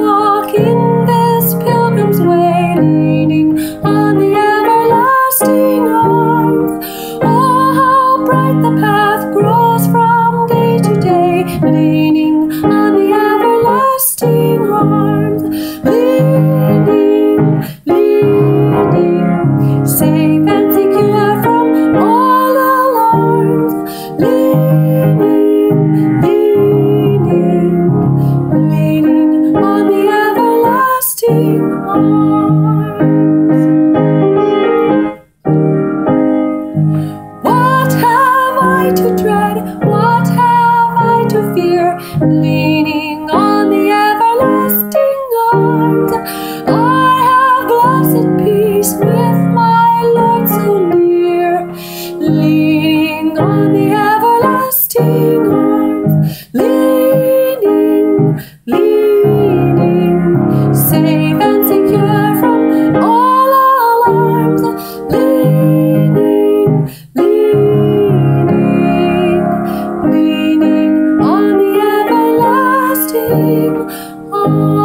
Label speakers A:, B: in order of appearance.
A: sweet to walk in this pilgrim's way, leaning on the everlasting arms. Oh, how bright the path grows from day to day, leaning on the everlasting arms. Leaning, What have I to dread? What have I to fear? Leaning arms.